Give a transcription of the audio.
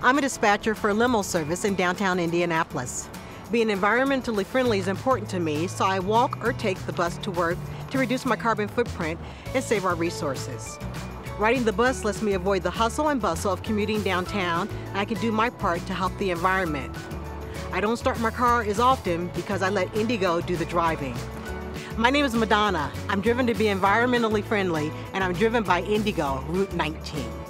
I'm a dispatcher for a limo service in downtown Indianapolis. Being environmentally friendly is important to me, so I walk or take the bus to work to reduce my carbon footprint and save our resources. Riding the bus lets me avoid the hustle and bustle of commuting downtown, and I can do my part to help the environment. I don't start my car as often because I let IndyGo do the driving. My name is Madonna. I'm driven to be environmentally friendly, and I'm driven by IndyGo, Route 19.